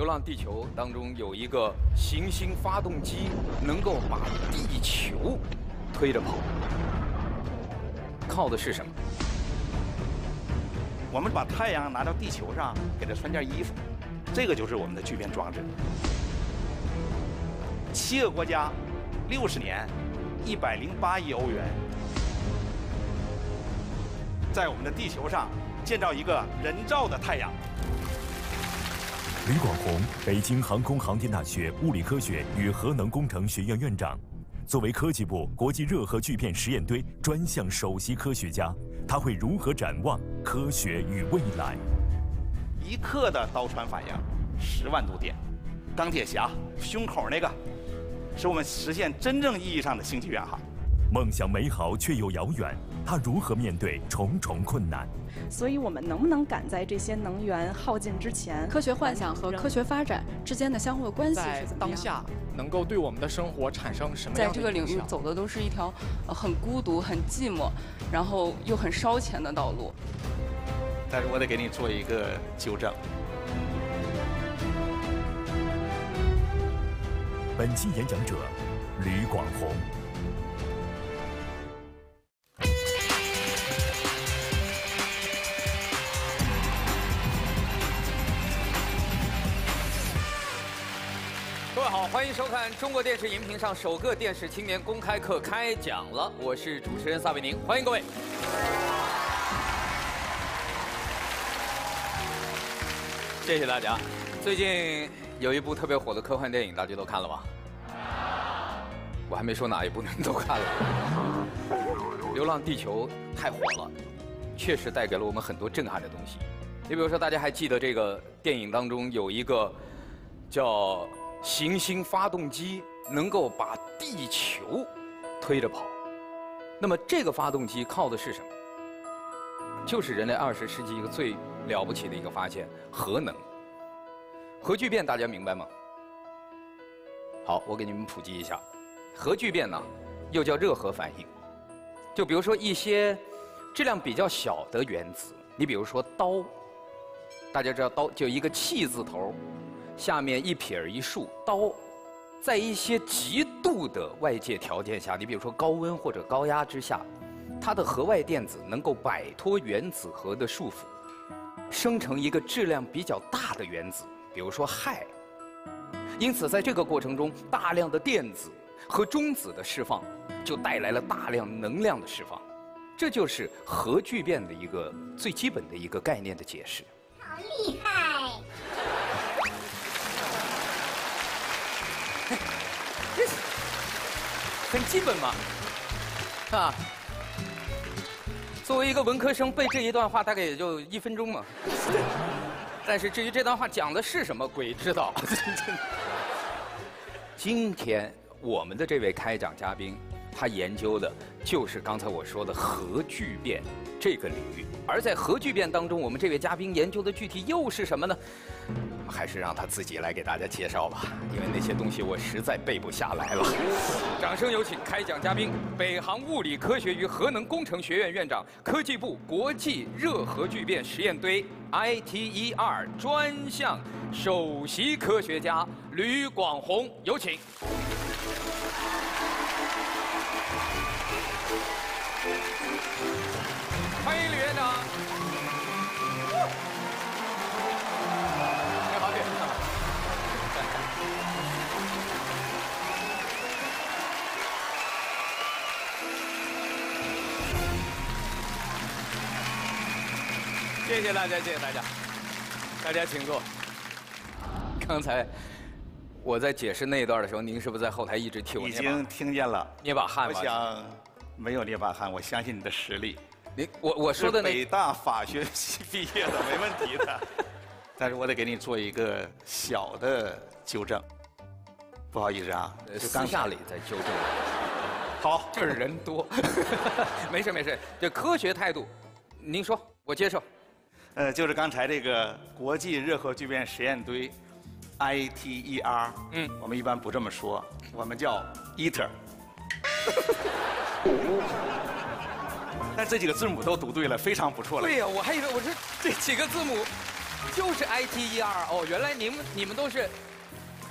《流浪地球》当中有一个行星发动机，能够把地球推着跑，靠的是什么？我们把太阳拿到地球上，给它穿件衣服，这个就是我们的聚变装置。七个国家，六十年，一百零八亿欧元，在我们的地球上建造一个人造的太阳。吕广宏，北京航空航天大学物理科学与核能工程学院院长，作为科技部国际热核聚变实验堆专项首席科学家，他会如何展望科学与未来？一克的刀穿反应，十万度电。钢铁侠胸口那个。是我们实现真正意义上的星际远航。梦想美好却又遥远，他如何面对重重困难？所以我们能不能赶在这些能源耗尽之前？科学幻想和科学发展之间的相互的关系是怎么样？当下能够对我们的生活产生什么样的在这个领域走的都是一条很孤独、很寂寞，然后又很烧钱的道路。但是我得给你做一个纠正。本期演讲者吕广宏。欢迎收看中国电视荧屏上首个电视青年公开课开讲了，我是主持人撒贝宁，欢迎各位。谢谢大家。最近。有一部特别火的科幻电影，大家都看了吗？我还没说哪一部，你们都看了。《流浪地球》太火了，确实带给了我们很多震撼的东西。你比如说，大家还记得这个电影当中有一个叫行星发动机，能够把地球推着跑。那么这个发动机靠的是什么？就是人类二十世纪一个最了不起的一个发现——核能。核聚变大家明白吗？好，我给你们普及一下，核聚变呢，又叫热核反应。就比如说一些质量比较小的原子，你比如说刀，大家知道刀就一个气字头，下面一撇一竖，刀，在一些极度的外界条件下，你比如说高温或者高压之下，它的核外电子能够摆脱原子核的束缚，生成一个质量比较大的原子。比如说氦，因此在这个过程中，大量的电子和中子的释放，就带来了大量能量的释放，这就是核聚变的一个最基本的一个概念的解释。好厉害！很基本嘛，是吧？作为一个文科生，背这一段话大概也就一分钟嘛。但是至于这段话讲的是什么，鬼知道。今天我们的这位开讲嘉宾，他研究的就是刚才我说的核聚变这个领域。而在核聚变当中，我们这位嘉宾研究的具体又是什么呢？还是让他自己来给大家介绍吧，因为那些东西我实在背不下来了。掌声有请开讲嘉宾，北航物理科学与核能工程学院院长、科技部国际热核聚变实验堆 ITER 专项首席科学家吕广宏，有请。欢迎李院长。谢谢大家，谢谢大家，大家请坐。刚才我在解释那一段的时候，您是不是在后台一直替我？已经听见了，捏把汗我想没有捏把汗，我相信你的实力。你我我说的那北大法学系毕业的，没问题的。但是我得给你做一个小的纠正，不好意思啊，私下里在纠正。好，就是人多，没 事没事，这科学态度，您说，我接受。呃，就是刚才这个国际热核聚变实验堆，ITER，嗯，我们一般不这么说，我们叫 ITER。但这几个字母都读对了，非常不错了。对呀，我还以为我说 这几个字母就是 I T E R 哦，原来你们你们都是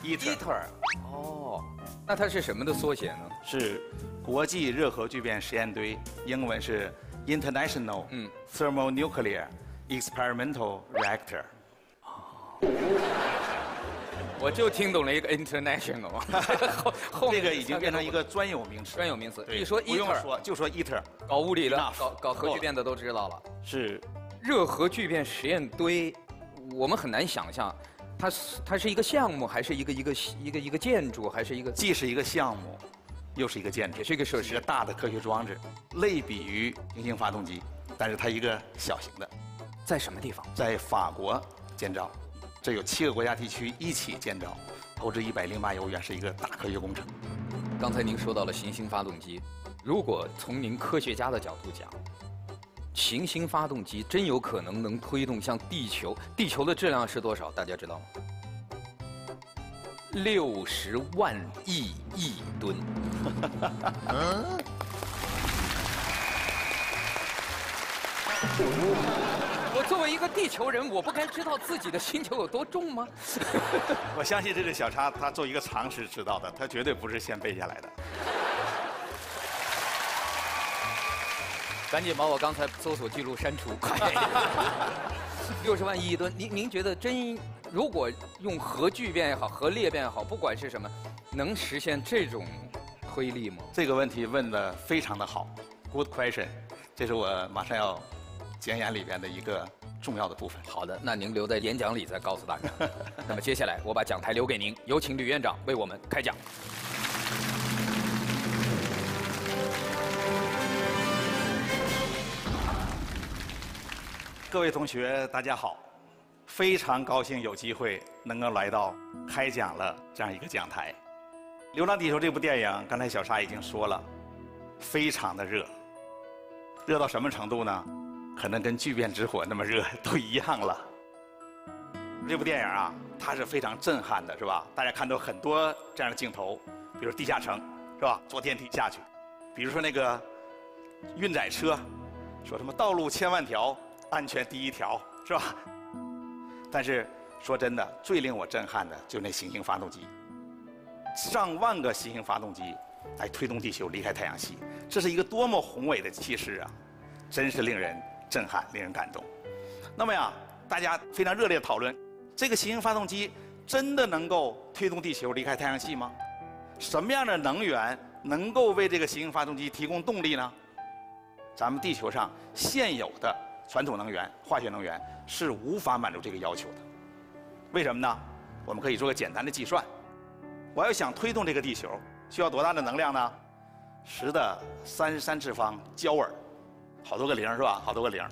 ITER ITER 哦，那它是什么的缩写呢？是国际热核聚变实验堆，英文是 International 嗯 Thermonuclear Experimental Reactor。我就听懂了一个 international，后后面这个已经变成一个专有名词。专有名词。对一说不用 ITER，说，就说 ITER 搞物理的搞搞核聚变的都知道了。是热核聚变实验堆，我们很难想象，它是它是一个项目，还是一个一个一个一个建筑，还是一个既是一个项目，又是一个建筑，也是一个设施一个大的科学装置，类比于行星发动机，但是它一个小型的，在什么地方？在法国建造，这有七个国家地区一起建造，投资一百零八亿欧元，是一个大科学工程。刚才您说到了行星发动机，如果从您科学家的角度讲，行星发动机真有可能能推动像地球，地球的质量是多少？大家知道吗？六十万亿亿吨。我作为一个地球人，我不该知道自己的星球有多重吗？我相信这是小叉他做一个常识知道的，他绝对不是先背下来的。赶紧把我刚才搜索记录删除，快！六十万亿吨，您您觉得真如果用核聚变也好，核裂变也好，不管是什么，能实现这种推力吗？这个问题问的非常的好，good question，这是我马上要讲演里边的一个重要的部分。好的，那您留在演讲里再告诉大家。那么接下来我把讲台留给您，有请吕院长为我们开讲。各位同学，大家好，非常高兴有机会能够来到开讲了这样一个讲台。《流浪地球》这部电影，刚才小沙已经说了，非常的热，热到什么程度呢？可能跟巨变之火那么热都一样了。这部电影啊，它是非常震撼的，是吧？大家看到很多这样的镜头，比如地下城，是吧？坐电梯下去，比如说那个运载车，说什么道路千万条，安全第一条，是吧？但是说真的，最令我震撼的就那行星发动机，上万个行星发动机来推动地球离开太阳系，这是一个多么宏伟的气势啊！真是令人震撼，令人感动。那么呀，大家非常热烈讨论，这个行星发动机真的能够推动地球离开太阳系吗？什么样的能源能够为这个行星发动机提供动力呢？咱们地球上现有的传统能源、化学能源是无法满足这个要求的。为什么呢？我们可以做个简单的计算。我要想推动这个地球，需要多大的能量呢？十的三十三次方焦耳，好多个零是吧？好多个零，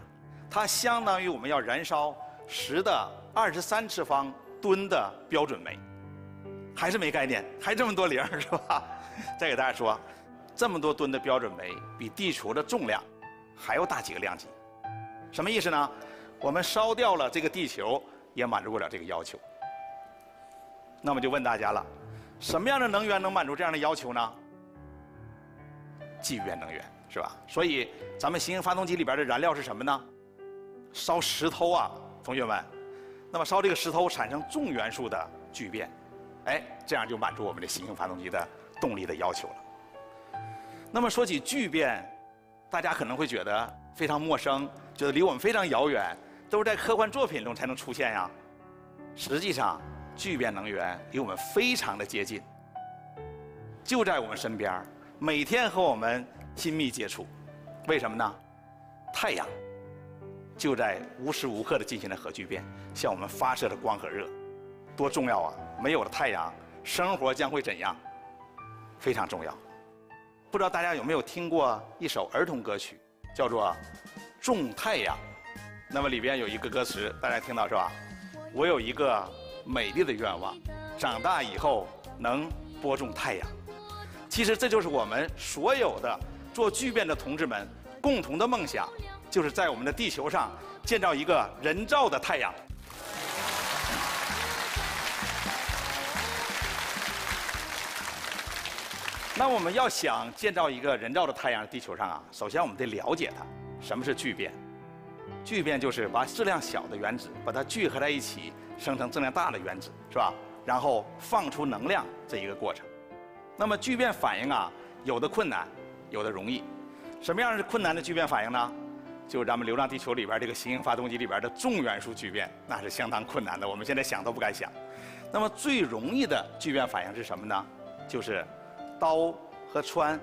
它相当于我们要燃烧十的二十三次方吨的标准煤。还是没概念，还这么多零是吧？再给大家说，这么多吨的标准煤比地球的重量还要大几个量级，什么意思呢？我们烧掉了这个地球也满足不了这个要求。那么就问大家了，什么样的能源能满足这样的要求呢？聚变能源是吧？所以咱们行星发动机里边的燃料是什么呢？烧石头啊，同学们。那么烧这个石头产生重元素的聚变，哎，这样就满足我们的行星发动机的动力的要求了。那么说起聚变，大家可能会觉得非常陌生，觉得离我们非常遥远，都是在科幻作品中才能出现呀。实际上，聚变能源离我们非常的接近，就在我们身边，每天和我们亲密接触。为什么呢？太阳就在无时无刻的进行着核聚变，向我们发射的光和热，多重要啊！没有了太阳，生活将会怎样？非常重要。不知道大家有没有听过一首儿童歌曲，叫做《种太阳》。那么里边有一个歌词，大家听到是吧？我有一个美丽的愿望，长大以后能播种太阳。其实这就是我们所有的做巨变的同志们共同的梦想，就是在我们的地球上建造一个人造的太阳。那我们要想建造一个人造的太阳，地球上啊，首先我们得了解它，什么是聚变。聚变就是把质量小的原子把它聚合在一起，生成质量大的原子，是吧？然后放出能量这一个过程。那么聚变反应啊，有的困难，有的容易。什么样是困难的聚变反应呢？就是咱们《流浪地球》里边这个行星发动机里边的重元素聚变，那是相当困难的，我们现在想都不敢想。那么最容易的聚变反应是什么呢？就是氘和氚，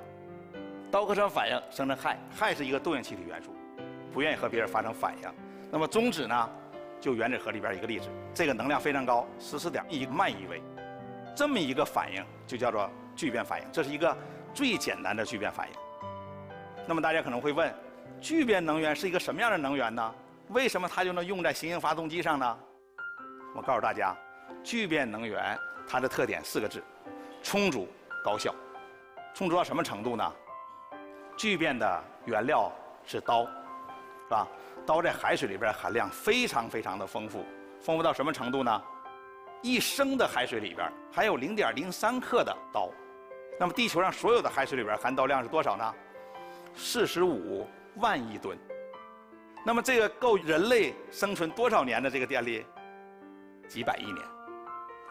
氘和氚反应生成氦，氦是一个动性气体元素，不愿意和别人发生反应。那么中子呢，就原子核里边一个粒子，这个能量非常高，十四点一万亿微，这么一个反应就叫做聚变反应，这是一个最简单的聚变反应。那么大家可能会问，聚变能源是一个什么样的能源呢？为什么它就能用在行星发动机上呢？我告诉大家，聚变能源它的特点四个字：充足、高效。充足到什么程度呢？聚变的原料是氘，是吧？氘在海水里边含量非常非常的丰富，丰富到什么程度呢？一升的海水里边含有零点零三克的氘。那么地球上所有的海水里边含氘量是多少呢？四十五万亿吨。那么这个够人类生存多少年的这个电力？几百亿年。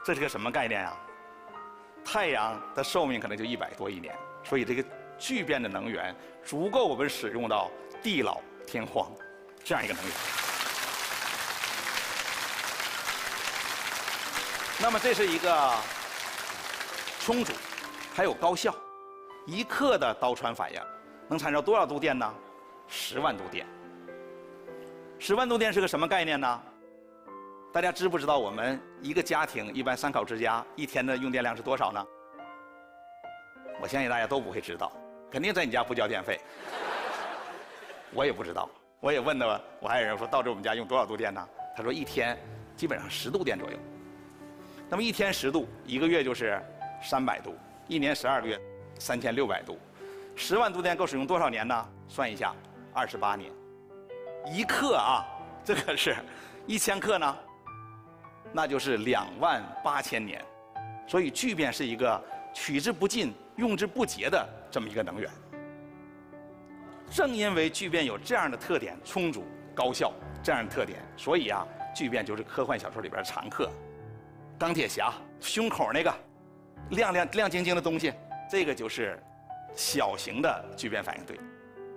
这是个什么概念啊？太阳的寿命可能就一百多亿年，所以这个聚变的能源足够我们使用到地老天荒这样一个能源。那么这是一个充足，还有高效。一克的氘氚反应能产生多少度电呢？十万度电。十万度电是个什么概念呢？大家知不知道我们一个家庭一般三口之家一天的用电量是多少呢？我相信大家都不会知道，肯定在你家不交电费。我也不知道，我也问了我爱人，说到底我们家用多少度电呢？他说一天基本上十度电左右。那么一天十度，一个月就是三百度，一年十二个月，三千六百度，十万度电够使用多少年呢？算一下，二十八年。一克啊，这个是，一千克呢？那就是两万八千年，所以聚变是一个取之不尽、用之不竭的这么一个能源。正因为聚变有这样的特点，充足、高效这样的特点，所以啊，聚变就是科幻小说里边的常客。钢铁侠胸口那个亮亮亮晶晶的东西，这个就是小型的聚变反应堆。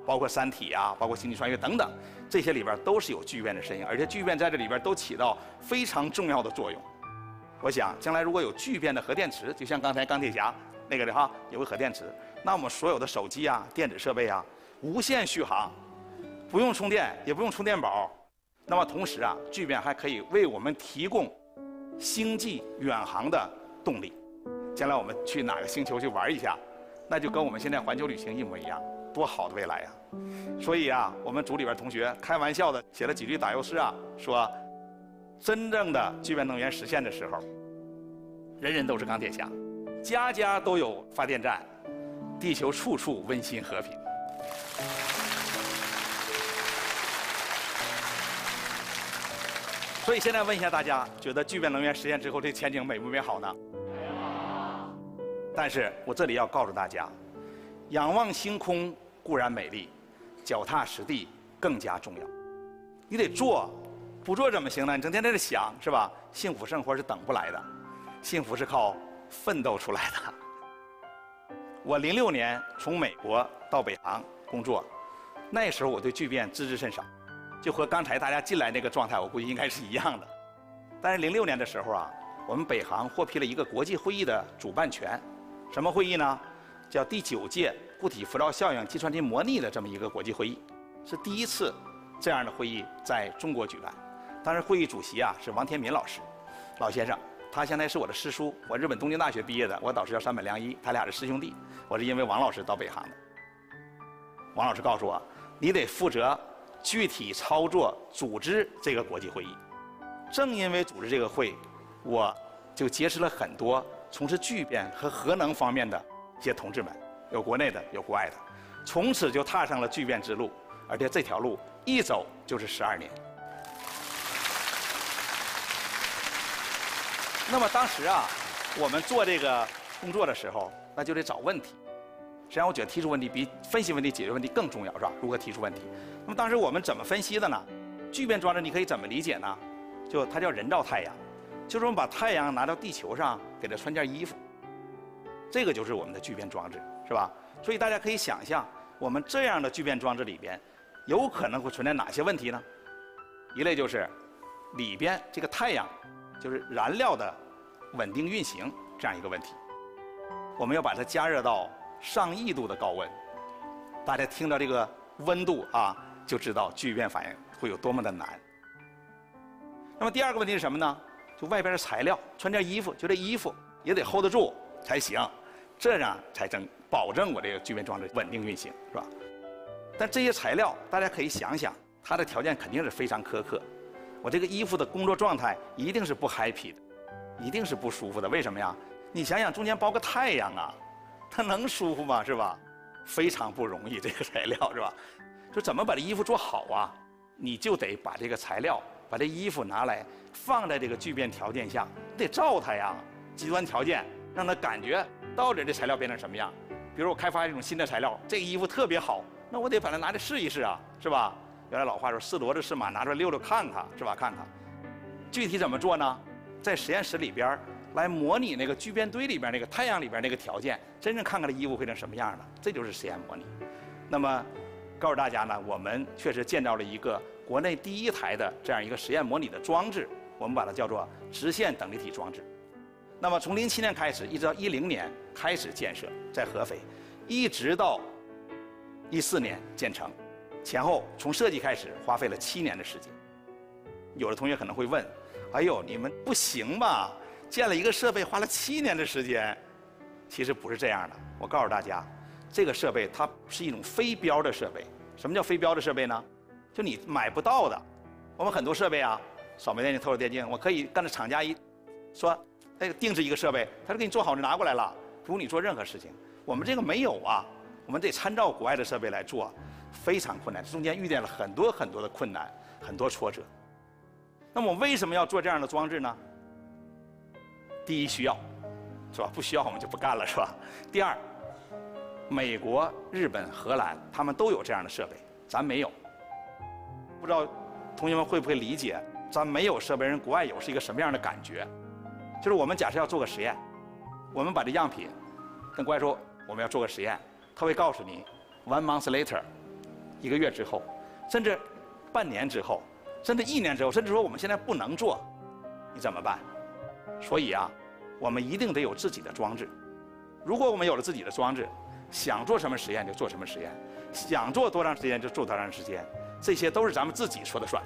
包括《三体》啊，包括《星际穿越》等等，这些里边都是有聚变的身影，而且聚变在这里边都起到非常重要的作用。我想，将来如果有聚变的核电池，就像刚才钢铁侠那个的哈，有个核电池，那我们所有的手机啊、电子设备啊，无限续航，不用充电，也不用充电宝。那么同时啊，聚变还可以为我们提供星际远航的动力。将来我们去哪个星球去玩一下，那就跟我们现在环球旅行一模一样。多好的未来呀！所以啊，我们组里边同学开玩笑的写了几句打油诗啊，说真正的聚变能源实现的时候，人人都是钢铁侠，家家都有发电站，地球处处温馨和平。所以现在问一下大家，觉得聚变能源实现之后，这前景美不美好呢？但是我这里要告诉大家，仰望星空。固然美丽，脚踏实地更加重要。你得做，不做怎么行呢？你整天在这想，是吧？幸福生活是等不来的，幸福是靠奋斗出来的。我零六年从美国到北航工作，那时候我对聚变知之甚少，就和刚才大家进来那个状态，我估计应该是一样的。但是零六年的时候啊，我们北航获批了一个国际会议的主办权，什么会议呢？叫第九届。固体辐照效应计算机模拟的这么一个国际会议，是第一次这样的会议在中国举办。当时会议主席啊是王天民老师，老先生，他现在是我的师叔，我日本东京大学毕业的，我导师叫山本良一，他俩是师兄弟。我是因为王老师到北航的。王老师告诉我，你得负责具体操作组织这个国际会议。正因为组织这个会，我就结识了很多从事聚变和核能方面的一些同志们。有国内的，有国外的，从此就踏上了聚变之路，而且这条路一走就是十二年。那么当时啊，我们做这个工作的时候，那就得找问题。实际上，我觉得提出问题比分析问题、解决问题更重要，是吧？如何提出问题？那么当时我们怎么分析的呢？聚变装置你可以怎么理解呢？就它叫人造太阳，就是我们把太阳拿到地球上，给它穿件衣服，这个就是我们的聚变装置，是吧？所以大家可以想象，我们这样的聚变装置里边，有可能会存在哪些问题呢？一类就是里边这个太阳，就是燃料的稳定运行这样一个问题。我们要把它加热到上亿度的高温，大家听到这个温度啊，就知道聚变反应会有多么的难。那么第二个问题是什么呢？就外边的材料，穿件衣服，就这衣服也得 hold 得住才行，这样才能保证我这个聚变装置稳定运行，是吧？但这些材料，大家可以想想，它的条件肯定是非常苛刻。我这个衣服的工作状态一定是不 happy 的，一定是不舒服的。为什么呀？你想想，中间包个太阳啊，它能舒服吗？是吧？非常不容易，这个材料是吧？就怎么把这衣服做好啊？你就得把这个材料，把这衣服拿来放在这个聚变条件下，得照它呀，极端条件让它感觉到底这材料变成什么样。比如我开发一种新的材料，这个衣服特别好，那我得把它拿来试一试啊，是吧？原来老话说试骡子试马，拿出来溜溜看看，是吧？看看，具体怎么做呢？在实验室里边来模拟那个聚变堆里边那个太阳里边那个条件，真正看看这衣服会成什么样的，这就是实验模拟。那么，告诉大家呢，我们确实建造了一个国内第一台的这样一个实验模拟的装置，我们把它叫做直线等离体装置。那么从零七年开始，一直到一零年开始建设在合肥，一直到一四年建成，前后从设计开始花费了七年的时间。有的同学可能会问：“哎呦，你们不行吧？建了一个设备花了七年的时间？”其实不是这样的。我告诉大家，这个设备它是一种非标的设备。什么叫非标的设备呢？就你买不到的。我们很多设备啊，扫描电镜、透视电镜，我可以跟着厂家一说。那个定制一个设备，他就给你做好就拿过来了，不用你做任何事情。我们这个没有啊，我们得参照国外的设备来做，非常困难，中间遇见了很多很多的困难，很多挫折。那么我为什么要做这样的装置呢？第一需要，是吧？不需要我们就不干了，是吧？第二，美国、日本、荷兰他们都有这样的设备，咱没有。不知道同学们会不会理解，咱没有设备，人国外有是一个什么样的感觉？就是我们假设要做个实验，我们把这样品跟国外说我们要做个实验，他会告诉你，one month later，一个月之后，甚至半年之后，甚至一年之后，甚至说我们现在不能做，你怎么办？所以啊，我们一定得有自己的装置。如果我们有了自己的装置，想做什么实验就做什么实验，想做多长时间就做多长时间，这些都是咱们自己说的算。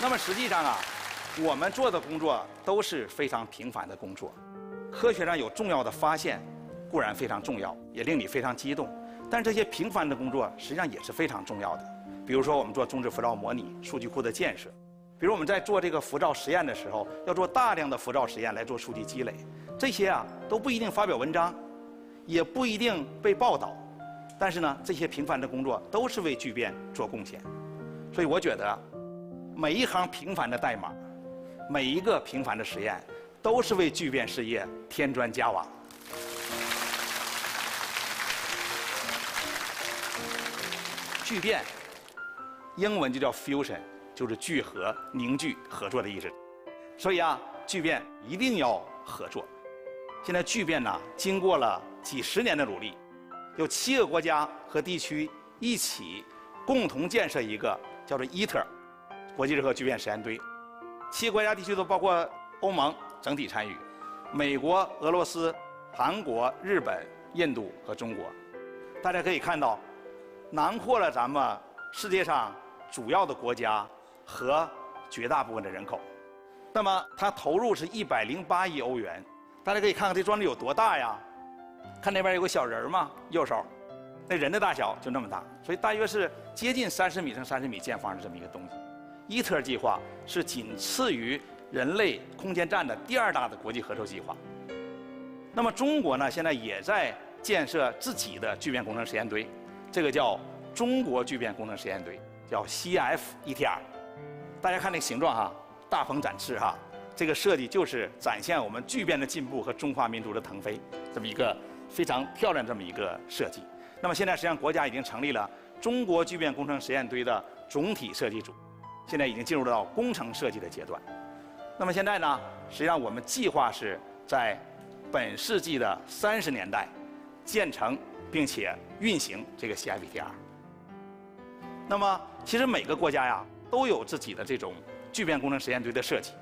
那么实际上啊，我们做的工作都是非常平凡的工作。科学上有重要的发现，固然非常重要，也令你非常激动。但这些平凡的工作实际上也是非常重要的。比如说，我们做中子浮躁模拟、数据库的建设；比如我们在做这个浮躁实验的时候，要做大量的浮躁实验来做数据积累。这些啊都不一定发表文章，也不一定被报道。但是呢，这些平凡的工作都是为聚变做贡献。所以我觉得。每一行平凡的代码，每一个平凡的实验，都是为聚变事业添砖加瓦。聚变，英文就叫 fusion，就是聚合、凝聚、合作的意思。所以啊，聚变一定要合作。现在聚变呢，经过了几十年的努力，有七个国家和地区一起共同建设一个叫做 ITER。国际热核聚变实验堆，七个国家地区都包括欧盟整体参与，美国、俄罗斯、韩国、日本、印度和中国，大家可以看到，囊括了咱们世界上主要的国家和绝大部分的人口。那么它投入是一百零八亿欧元，大家可以看看这装置有多大呀？看那边有个小人吗？右手，那人的大小就那么大，所以大约是接近三十米乘三十米见方的这么一个东西。伊特计划是仅次于人类空间站的第二大的国际合作计划。那么中国呢，现在也在建设自己的聚变工程实验堆，这个叫中国聚变工程实验堆，叫 CFETR。大家看那个形状哈，大鹏展翅哈，这个设计就是展现我们聚变的进步和中华民族的腾飞，这么一个非常漂亮这么一个设计。那么现在实际上国家已经成立了中国聚变工程实验堆的总体设计组，现在已经进入到工程设计的阶段。那么现在呢，实际上我们计划是在本世纪的三十年代建成并且运行这个 CIBTR。那么其实每个国家呀都有自己的这种聚变工程实验堆的设计。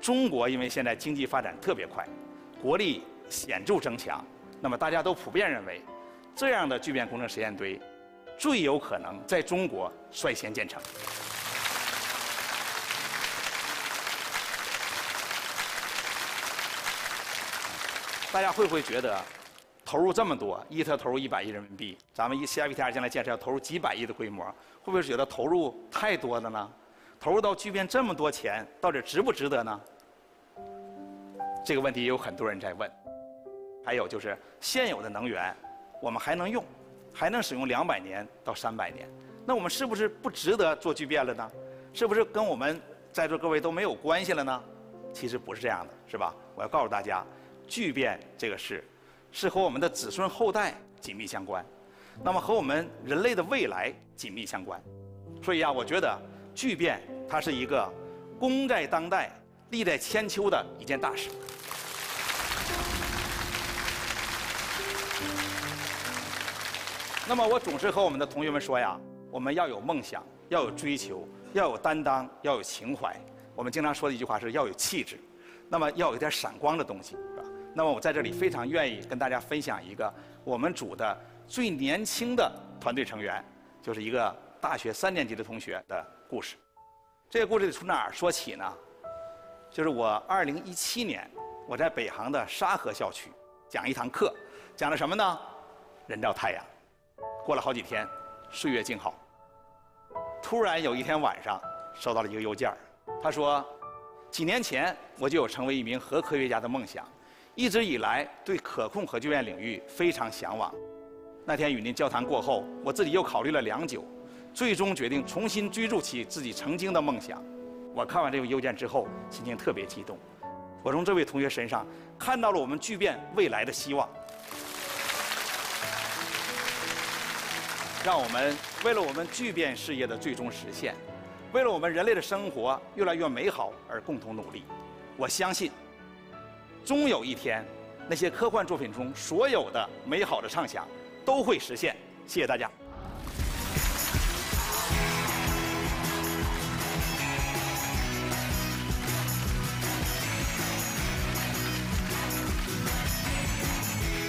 中国因为现在经济发展特别快，国力显著增强，那么大家都普遍认为，这样的聚变工程实验堆最有可能在中国率先建成。大家会不会觉得，投入这么多，伊特投入一百亿人民币，咱们一 CIBTR 将来建设要投入几百亿的规模，会不会觉得投入太多了呢？投入到聚变这么多钱，到底值不值得呢？这个问题有很多人在问。还有就是现有的能源，我们还能用，还能使用两百年到三百年，那我们是不是不值得做聚变了呢？是不是跟我们在座各位都没有关系了呢？其实不是这样的，是吧？我要告诉大家，聚变这个事，是和我们的子孙后代紧密相关，那么和我们人类的未来紧密相关。所以啊，我觉得聚变它是一个功在当代、利在千秋的一件大事。那么我总是和我们的同学们说呀，我们要有梦想，要有追求，要有担当，要有情怀。我们经常说的一句话是要有气质，那么要有点闪光的东西，是吧？那么我在这里非常愿意跟大家分享一个我们组的最年轻的团队成员，就是一个大学三年级的同学的故事。这个故事得从哪儿说起呢？就是我二零一七年我在北航的沙河校区讲一堂课，讲了什么呢？人造太阳。过了好几天，岁月静好。突然有一天晚上，收到了一个邮件他说：“几年前我就有成为一名核科学家的梦想，一直以来对可控核聚变领域非常向往。那天与您交谈过后，我自己又考虑了良久，最终决定重新追逐起自己曾经的梦想。我看完这个邮件之后，心情特别激动。我从这位同学身上看到了我们聚变未来的希望。”让我们为了我们聚变事业的最终实现，为了我们人类的生活越来越美好而共同努力。我相信，终有一天，那些科幻作品中所有的美好的畅想都会实现。谢谢大家。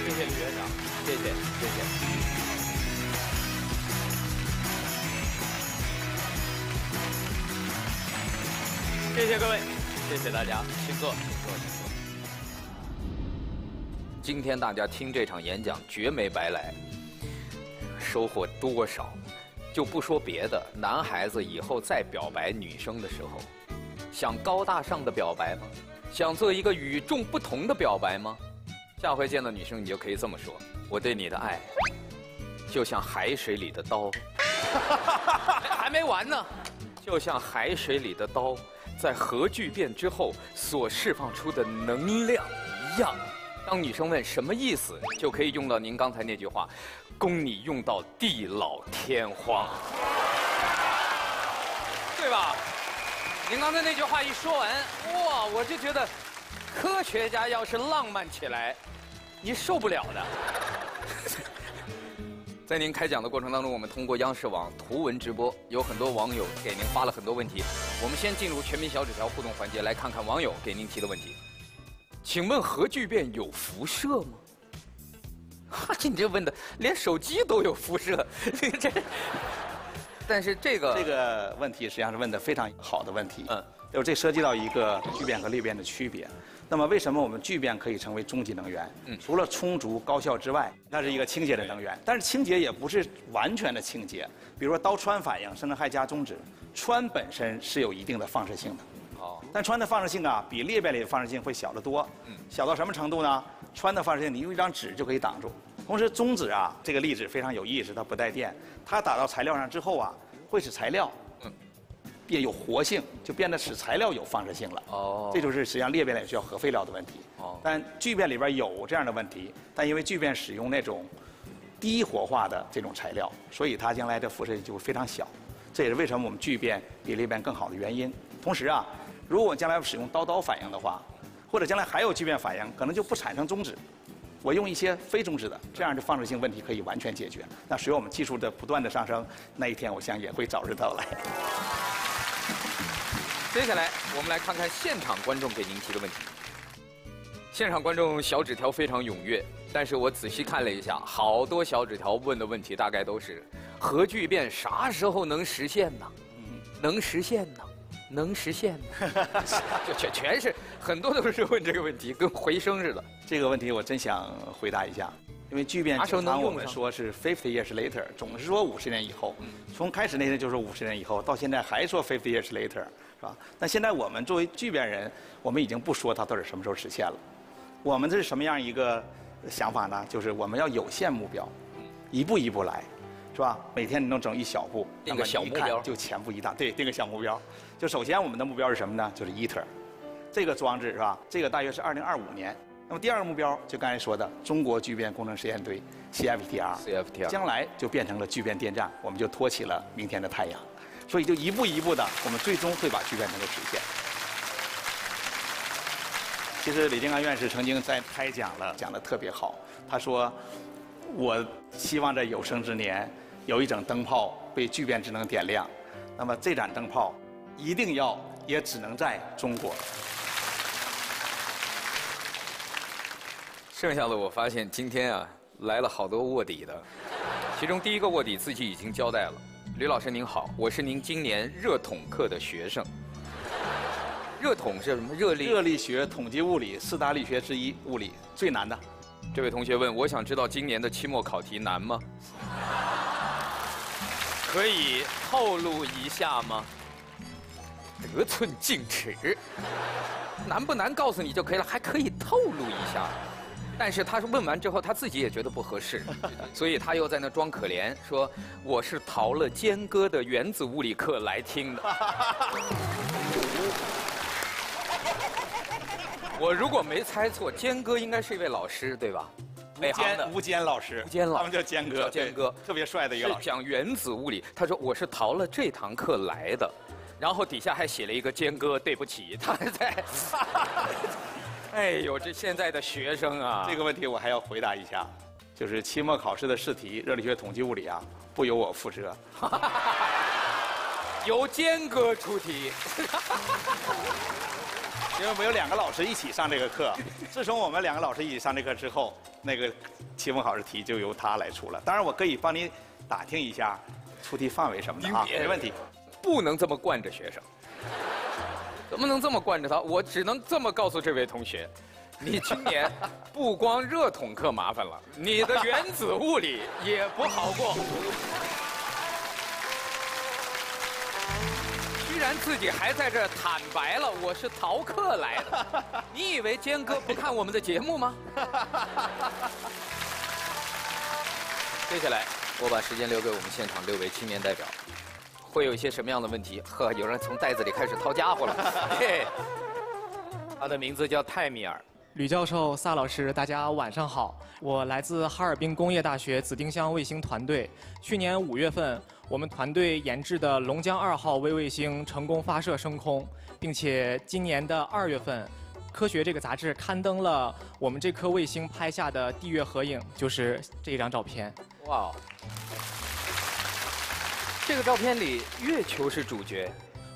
谢谢李院长，谢谢，谢谢。谢谢各位，谢谢大家，请坐，请坐，请坐。今天大家听这场演讲绝没白来，收获多少？就不说别的，男孩子以后再表白女生的时候，想高大上的表白吗？想做一个与众不同的表白吗？下回见到女生，你就可以这么说：我对你的爱，就像海水里的刀。还没完呢，就像海水里的刀。在核聚变之后所释放出的能量一样，当女生问什么意思，就可以用到您刚才那句话，供你用到地老天荒，对吧？您刚才那句话一说完，哇，我就觉得，科学家要是浪漫起来，你受不了的。在您开讲的过程当中，我们通过央视网图文直播，有很多网友给您发了很多问题。我们先进入全民小纸条互动环节，来看看网友给您提的问题。请问核聚变有辐射吗？哈，你这问的连手机都有辐射，这。但是这个这个问题实际上是问的非常好的问题。嗯，就这涉及到一个聚变和裂变的区别。那么，为什么我们聚变可以成为终极能源？嗯，除了充足高效之外，那是一个清洁的能源。但是清洁也不是完全的清洁。比如说刀穿反应，甚至氦加中子，氚本身是有一定的放射性的。哦。但穿的放射性啊，比裂变里的放射性会小得多。嗯。小到什么程度呢？穿的放射性，你用一张纸就可以挡住。同时，中子啊，这个粒子非常有意思，它不带电，它打到材料上之后啊，会使材料。变有活性，就变得使材料有放射性了。哦，这就是实际上裂变里需要核废料的问题。哦，但聚变里边有这样的问题，但因为聚变使用那种低活化的这种材料，所以它将来的辐射就会非常小。这也是为什么我们聚变比裂变更好的原因。同时啊，如果我将来使用刀刀反应的话，或者将来还有聚变反应，可能就不产生中子。我用一些非中子的，这样的放射性问题可以完全解决。那随着我们技术的不断的上升，那一天我想也会早日到来。接下来我们来看看现场观众给您提的问题。现场观众小纸条非常踊跃，但是我仔细看了一下，好多小纸条问的问题大概都是核聚变啥时候能实现呢？能实现呢？能实现呢？就全全是很多都是问这个问题，跟回声似的。这个问题我真想回答一下，因为聚变啥时候经常我们说是 fifty years later，总是说五十年以后，从开始那天就说五十年以后，到现在还说 fifty years later，是吧？但现在我们作为聚变人，我们已经不说它到底什么时候实现了。我们这是什么样一个想法呢？就是我们要有限目标，一步一步来，是吧？每天你能整一小步，定个小目标就前步一大。对，定个小目标。就首先我们的目标是什么呢？就是 ITER，这个装置是吧？这个大约是二零二五年。那么第二个目标就刚才说的中国聚变工程实验堆 CFTR，CFTR 将来就变成了聚变电站，我们就托起了明天的太阳。所以就一步一步的，我们最终会把聚变能够实现。其实李金刚院士曾经在开讲了，讲的特别好。他说：“我希望在有生之年，有一盏灯泡被聚变智能点亮，那么这盏灯泡一定要，也只能在中国。”剩下的我发现今天啊来了好多卧底的，其中第一个卧底自己已经交代了。吕老师您好，我是您今年热统课的学生。热统是什么？热力。热力学、统计物理四大力学之一，物理最难的。这位同学问，我想知道今年的期末考题难吗？可以透露一下吗？得寸进尺，难不难告诉你就可以了，还可以透露一下。但是他是问完之后，他自己也觉得不合适，所以他又在那装可怜，说我是逃了坚哥的原子物理课来听的。我如果没猜错，坚哥应该是一位老师，对吧？北航的坚吴坚老师，吴坚老师他们叫坚哥，叫坚哥特别帅的一个老师。讲原子物理。他说我是逃了这堂课来的，然后底下还写了一个坚哥，对不起，他还在。哎呦，这现在的学生啊，这个问题我还要回答一下，就是期末考试的试题，热力学、统计物理啊，不由我负责。由坚哥出题。因为我们有两个老师一起上这个课，自从我们两个老师一起上这课之后，那个期末考试题就由他来出了。当然，我可以帮你打听一下出题范围什么的啊，没问题。不能这么惯着学生，怎么能这么惯着他？我只能这么告诉这位同学，你今年不光热统课麻烦了，你的原子物理也不好过。居然自己还在这儿坦白了，我是逃课来的。你以为坚哥不看我们的节目吗？接下来，我把时间留给我们现场六位青年代表。会有一些什么样的问题？呵，有人从袋子里开始掏家伙了。嘿，他的名字叫泰米尔。吕教授、萨老师，大家晚上好。我来自哈尔滨工业大学紫丁香卫星团队。去年五月份，我们团队研制的龙江二号微卫星成功发射升空，并且今年的二月份，《科学》这个杂志刊登了我们这颗卫星拍下的地月合影，就是这一张照片。哇哦！这个照片里，月球是主角，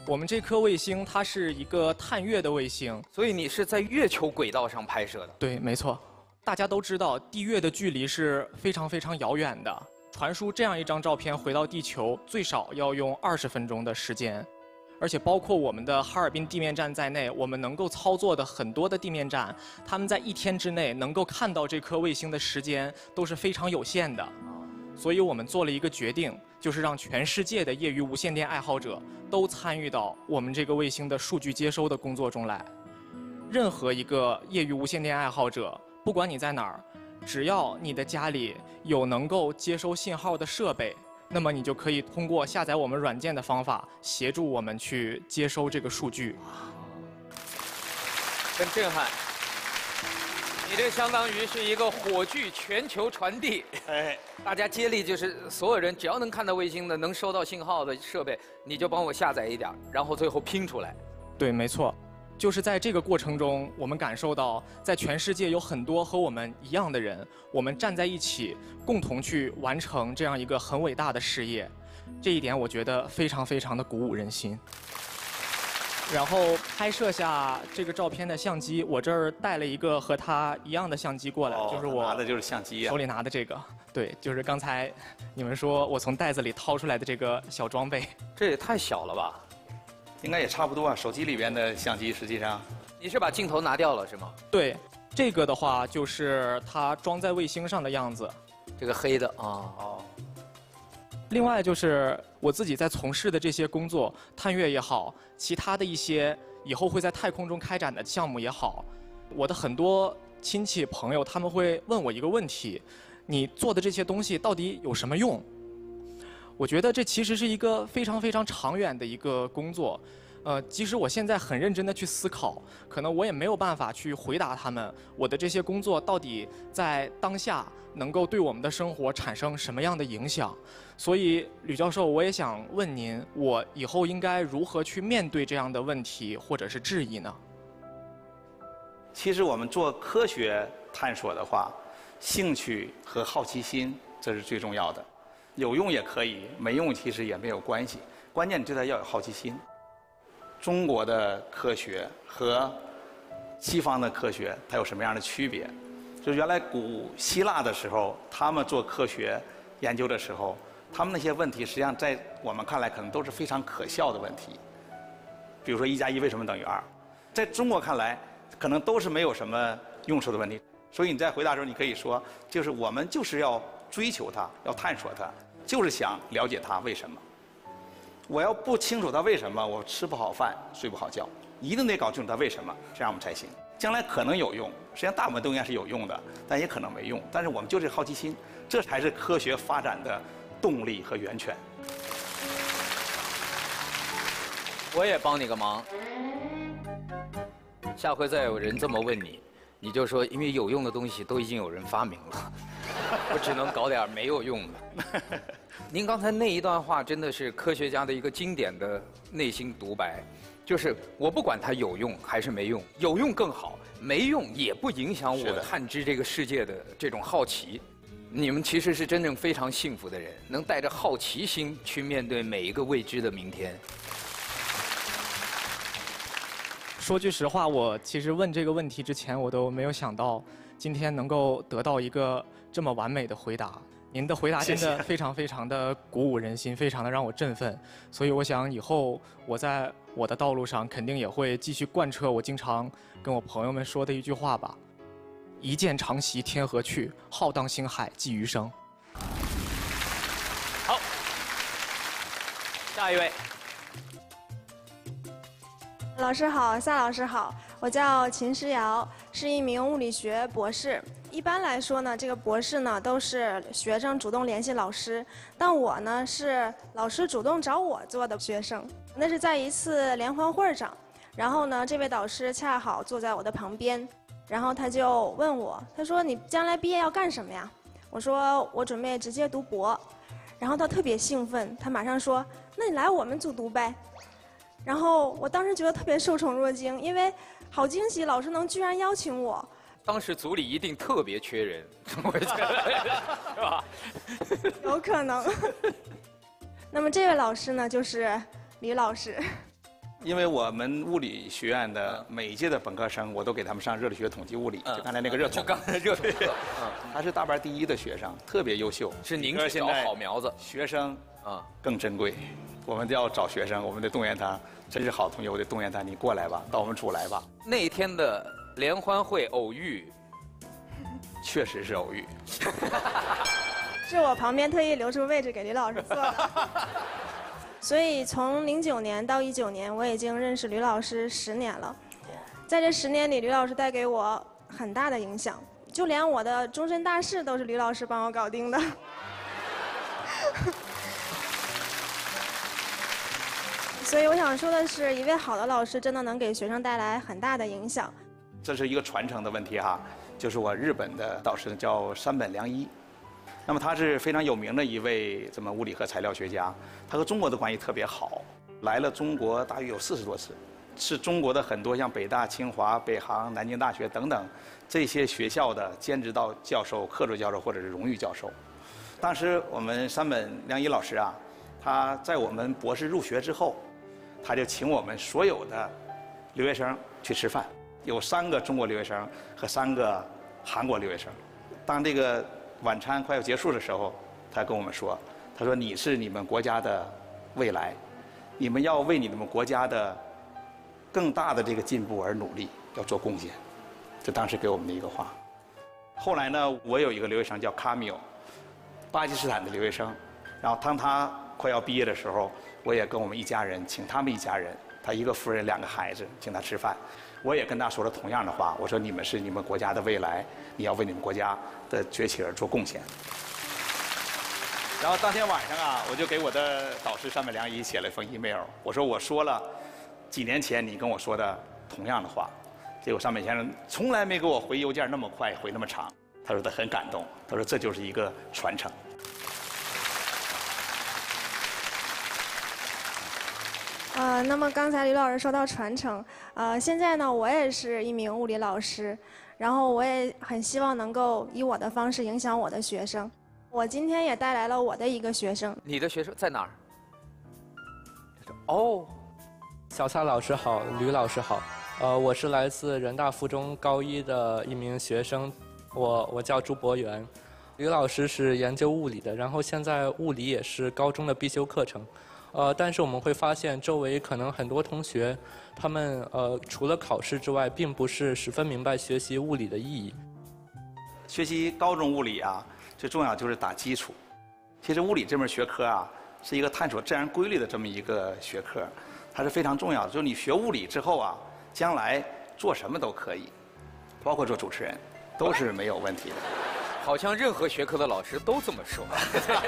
我们这颗卫星它是一个探月的卫星，所以你是在月球轨道上拍摄的。对，没错。大家都知道，地月的距离是非常非常遥远的。传输这样一张照片回到地球，最少要用二十分钟的时间。而且包括我们的哈尔滨地面站在内，我们能够操作的很多的地面站，他们在一天之内能够看到这颗卫星的时间都是非常有限的。所以我们做了一个决定，就是让全世界的业余无线电爱好者都参与到我们这个卫星的数据接收的工作中来。任何一个业余无线电爱好者，不管你在哪儿，只要你的家里有能够接收信号的设备，那么你就可以通过下载我们软件的方法，协助我们去接收这个数据。很震撼。你这相当于是一个火炬全球传递，哎，大家接力就是所有人只要能看到卫星的、能收到信号的设备，你就帮我下载一点，然后最后拼出来。对，没错，就是在这个过程中，我们感受到在全世界有很多和我们一样的人，我们站在一起，共同去完成这样一个很伟大的事业，这一点我觉得非常非常的鼓舞人心。然后拍摄下这个照片的相机，我这儿带了一个和他一样的相机过来，就是我拿的就是相机啊手里拿的这个，对，就是刚才你们说我从袋子里掏出来的这个小装备，这也太小了吧？应该也差不多啊，手机里边的相机实际上，你是把镜头拿掉了是吗？对，这个的话就是它装在卫星上的样子，这个黑的啊。哦。另外就是我自己在从事的这些工作，探月也好，其他的一些以后会在太空中开展的项目也好，我的很多亲戚朋友他们会问我一个问题：你做的这些东西到底有什么用？我觉得这其实是一个非常非常长远的一个工作。呃，即使我现在很认真的去思考，可能我也没有办法去回答他们，我的这些工作到底在当下能够对我们的生活产生什么样的影响。所以，吕教授，我也想问您，我以后应该如何去面对这样的问题或者是质疑呢？其实，我们做科学探索的话，兴趣和好奇心这是最重要的。有用也可以，没用其实也没有关系，关键你对它要有好奇心。中国的科学和西方的科学，它有什么样的区别？就原来古希腊的时候，他们做科学研究的时候，他们那些问题实际上在我们看来可能都是非常可笑的问题。比如说一加一为什么等于二，在中国看来可能都是没有什么用处的问题。所以你在回答的时候，你可以说，就是我们就是要追求它，要探索它，就是想了解它为什么。我要不清楚它为什么，我吃不好饭，睡不好觉，一定得搞清楚它为什么，这样我们才行。将来可能有用，实际上大部分都应该是有用的，但也可能没用。但是我们就这好奇心，这才是科学发展的动力和源泉。我也帮你个忙，下回再有人这么问你，你就说因为有用的东西都已经有人发明了，我只能搞点没有用的。您刚才那一段话真的是科学家的一个经典的内心独白，就是我不管它有用还是没用，有用更好，没用也不影响我探知这个世界的这种好奇。你们其实是真正非常幸福的人，能带着好奇心去面对每一个未知的明天。说句实话，我其实问这个问题之前，我都没有想到今天能够得到一个这么完美的回答。您的回答真的非常非常的鼓舞人心，非常的让我振奋。所以我想以后我在我的道路上肯定也会继续贯彻我经常跟我朋友们说的一句话吧：一剑长袭天河去，浩荡星海寄余生。好，下一位。老师好，夏老师好，我叫秦诗瑶，是一名物理学博士。一般来说呢，这个博士呢都是学生主动联系老师，但我呢是老师主动找我做的学生。那是在一次联欢会上，然后呢，这位导师恰好坐在我的旁边，然后他就问我，他说：“你将来毕业要干什么呀？”我说：“我准备直接读博。”然后他特别兴奋，他马上说：“那你来我们组读呗。”然后我当时觉得特别受宠若惊，因为好惊喜，老师能居然邀请我。当时组里一定特别缺人，我觉得是吧？有可能。那么这位老师呢，就是李老师。因为我们物理学院的每一届的本科生，我都给他们上热力学统计物理，就刚才那个热统。就刚才热统。嗯，他是大班第一的学生，特别优秀。是您找好苗子。学生啊更珍贵，我们要找学生，我们得动员他。真是好同学，我得动员他，你过来吧，到我们处来吧。那一天的。联欢会偶遇，确实是偶遇。是我旁边特意留出位置给李老师坐。所以从零九年到一九年，我已经认识吕老师十年了。在这十年里，吕老师带给我很大的影响，就连我的终身大事都是吕老师帮我搞定的。所以我想说的是，一位好的老师真的能给学生带来很大的影响。这是一个传承的问题哈，就是我日本的导师叫山本良一，那么他是非常有名的一位这么物理和材料学家，他和中国的关系特别好，来了中国大约有四十多次，是中国的很多像北大、清华、北航、南京大学等等这些学校的兼职到教授、客座教授或者是荣誉教授。当时我们山本良一老师啊，他在我们博士入学之后，他就请我们所有的留学生去吃饭。有三个中国留学生和三个韩国留学生。当这个晚餐快要结束的时候，他跟我们说：“他说你是你们国家的未来，你们要为你们国家的更大的这个进步而努力，要做贡献。”这当时给我们的一个话。后来呢，我有一个留学生叫卡米欧，巴基斯坦的留学生。然后当他快要毕业的时候，我也跟我们一家人请他们一家人，他一个夫人两个孩子，请他吃饭。我也跟他说了同样的话，我说你们是你们国家的未来，你要为你们国家的崛起而做贡献。然后当天晚上啊，我就给我的导师山本良一写了一封 email，我说我说了几年前你跟我说的同样的话，结果山本先生从来没给我回邮件那么快，回那么长。他说他很感动，他说这就是一个传承。呃，那么刚才李老师说到传承，呃，现在呢，我也是一名物理老师，然后我也很希望能够以我的方式影响我的学生。我今天也带来了我的一个学生。你的学生在哪儿？哦，小蔡老师好，吕老师好，呃，我是来自人大附中高一的一名学生，我我叫朱博元，吕老师是研究物理的，然后现在物理也是高中的必修课程。呃，但是我们会发现，周围可能很多同学，他们呃除了考试之外，并不是十分明白学习物理的意义。学习高中物理啊，最重要就是打基础。其实物理这门学科啊，是一个探索自然规律的这么一个学科，它是非常重要的。就是你学物理之后啊，将来做什么都可以，包括做主持人，都是没有问题的。好像任何学科的老师都这么说，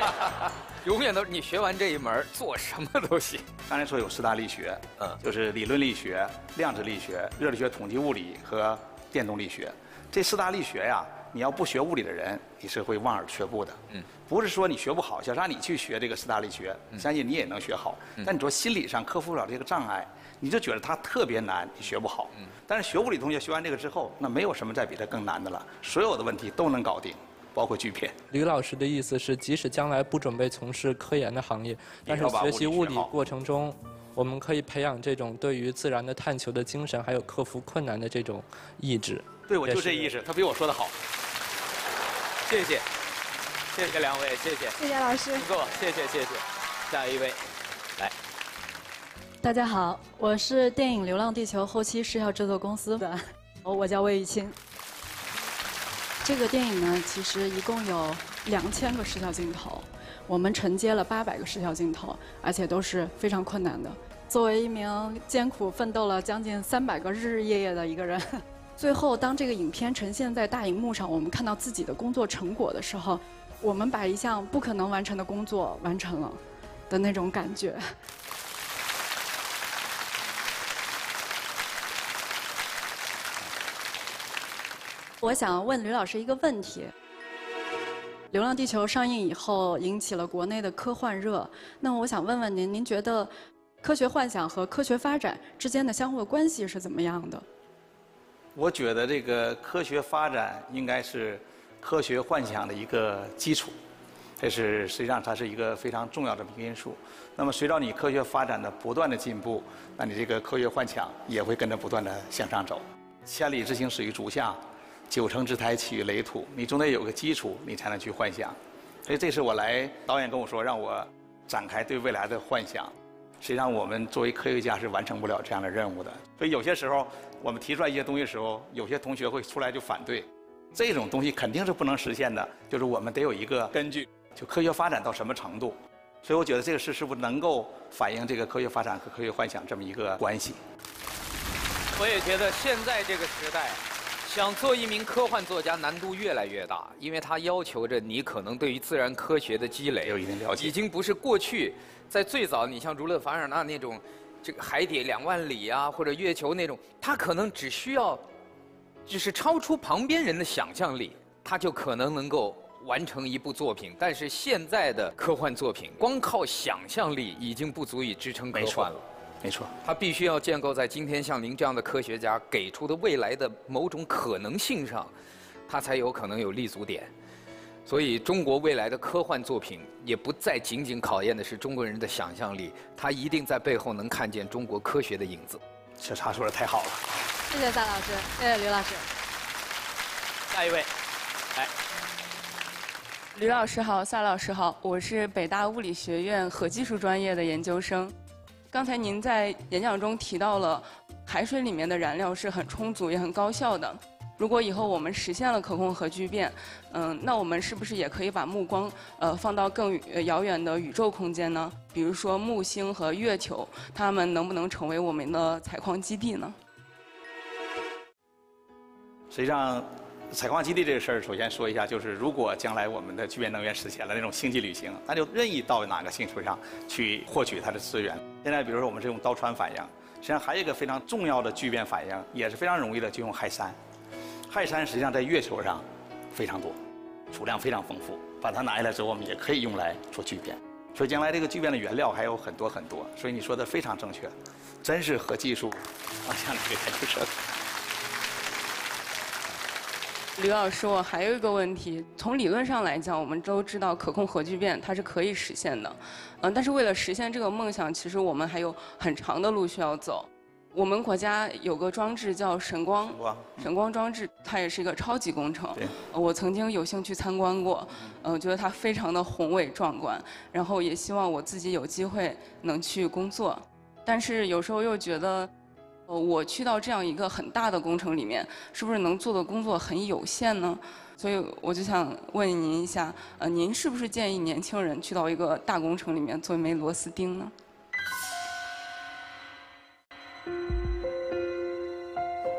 永远都是你学完这一门做什么都行。刚才说有四大力学，嗯，就是理论力学、量子力学、热力学、统计物理和电动力学。这四大力学呀，你要不学物理的人，你是会望而却步的。嗯，不是说你学不好，想让你去学这个斯大力学，相信你也能学好。但你说心理上克服不了这个障碍，你就觉得它特别难，你学不好。嗯，但是学物理同学学完这个之后，那没有什么再比它更难的了，所有的问题都能搞定。包括锯片。吕老师的意思是，即使将来不准备从事科研的行业，但是学习物理过程中，我们可以培养这种对于自然的探求的精神，还有克服困难的这种意志。对，我就这意思。他比我说的好。谢谢，谢谢两位，谢谢。谢谢老师。不错，谢谢谢谢。下一位，来。大家好，我是电影《流浪地球》后期视效制作公司的，我叫魏玉清。这个电影呢，其实一共有两千个视效镜头，我们承接了八百个视效镜头，而且都是非常困难的。作为一名艰苦奋斗了将近三百个日日夜夜的一个人，最后当这个影片呈现在大荧幕上，我们看到自己的工作成果的时候，我们把一项不可能完成的工作完成了的那种感觉。我想问吕老师一个问题：《流浪地球》上映以后引起了国内的科幻热，那么我想问问您，您觉得科学幻想和科学发展之间的相互的关系是怎么样的？我觉得这个科学发展应该是科学幻想的一个基础，这是实际上它是一个非常重要的一个因素。那么随着你科学发展的不断的进步，那你这个科学幻想也会跟着不断的向上走。千里之行始于足下。九成之台起于垒土，你总得有个基础，你才能去幻想。所以这是我来导演跟我说，让我展开对未来的幻想。实际上，我们作为科学家是完成不了这样的任务的。所以有些时候，我们提出来一些东西的时候，有些同学会出来就反对。这种东西肯定是不能实现的，就是我们得有一个根据，就科学发展到什么程度。所以我觉得这个事是不是能够反映这个科学发展和科学幻想这么一个关系？我也觉得现在这个时代。想做一名科幻作家，难度越来越大，因为它要求着你可能对于自然科学的积累有一定了解，已经不是过去在最早，你像儒勒·凡尔纳那种，这个海底两万里啊，或者月球那种，他可能只需要就是超出旁边人的想象力，他就可能能够完成一部作品。但是现在的科幻作品，光靠想象力已经不足以支撑科幻了。没错，它必须要建构在今天像您这样的科学家给出的未来的某种可能性上，它才有可能有立足点。所以，中国未来的科幻作品也不再仅仅考验的是中国人的想象力，它一定在背后能看见中国科学的影子。小茶说的太好了，谢谢萨老师，谢谢刘老师。下一位，来，吕老师好，萨老师好，我是北大物理学院核技术专业的研究生。刚才您在演讲中提到了海水里面的燃料是很充足也很高效的。如果以后我们实现了可控核聚变，嗯，那我们是不是也可以把目光呃放到更遥远的宇宙空间呢？比如说木星和月球，它们能不能成为我们的采矿基地呢？实际上，采矿基地这个事儿，首先说一下，就是如果将来我们的聚变能源实现了那种星际旅行，那就任意到哪个星球上去获取它的资源。现在比如说我们是用刀川反应，实际上还有一个非常重要的聚变反应，也是非常容易的，就用氦三。氦三实际上在月球上非常多，储量非常丰富，把它拿下来之后，我们也可以用来做聚变。所以将来这个聚变的原料还有很多很多。所以你说的非常正确，真是核技术方向的一个研究生。吕老师，我还有一个问题。从理论上来讲，我们都知道可控核聚变它是可以实现的，嗯，但是为了实现这个梦想，其实我们还有很长的路需要走。我们国家有个装置叫神光，神光装置，它也是一个超级工程。我曾经有幸去参观过，嗯，觉得它非常的宏伟壮观，然后也希望我自己有机会能去工作，但是有时候又觉得。呃，我去到这样一个很大的工程里面，是不是能做的工作很有限呢？所以我就想问您一下，呃，您是不是建议年轻人去到一个大工程里面做一枚螺丝钉呢？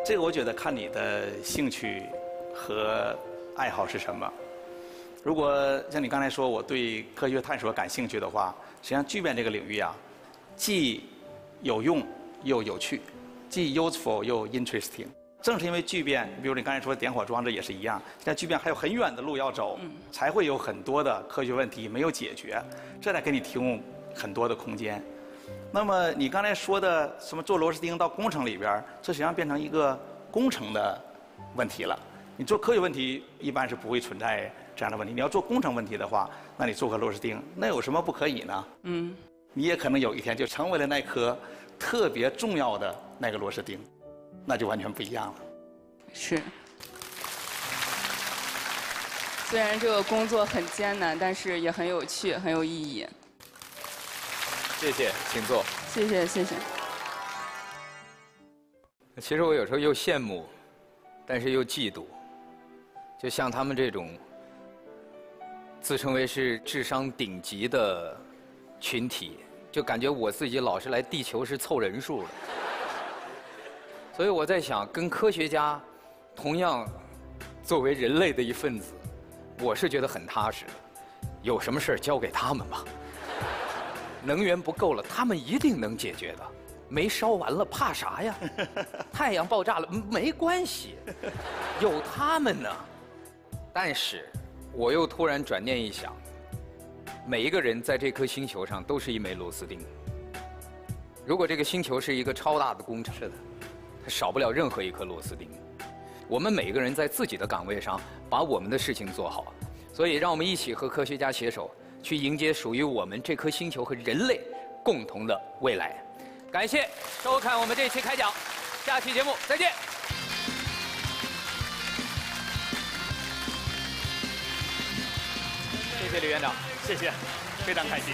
这个我觉得看你的兴趣和爱好是什么。如果像你刚才说我对科学探索感兴趣的话，实际上聚变这个领域啊，既有用又有趣。既 useful 又 interesting，正是因为聚变，比如你刚才说点火装置也是一样，现在聚变还有很远的路要走，才会有很多的科学问题没有解决，这才给你提供很多的空间。那么你刚才说的什么做螺丝钉到工程里边，这实际上变成一个工程的问题了。你做科学问题一般是不会存在这样的问题，你要做工程问题的话，那你做个螺丝钉，那有什么不可以呢？嗯，你也可能有一天就成为了那颗。特别重要的那个螺丝钉，那就完全不一样了。是，虽然这个工作很艰难，但是也很有趣，很有意义。谢谢，请坐。谢谢，谢谢。其实我有时候又羡慕，但是又嫉妒，就像他们这种自称为是智商顶级的群体。就感觉我自己老是来地球是凑人数的，所以我在想，跟科学家同样作为人类的一份子，我是觉得很踏实的。有什么事儿交给他们吧，能源不够了，他们一定能解决的。煤烧完了，怕啥呀？太阳爆炸了，没关系，有他们呢。但是，我又突然转念一想。每一个人在这颗星球上都是一枚螺丝钉。如果这个星球是一个超大的工程，是的，它少不了任何一颗螺丝钉。我们每个人在自己的岗位上把我们的事情做好，所以让我们一起和科学家携手，去迎接属于我们这颗星球和人类共同的未来。感谢收看我们这期开讲，下期节目再见。谢谢李院长。谢谢，非常开心。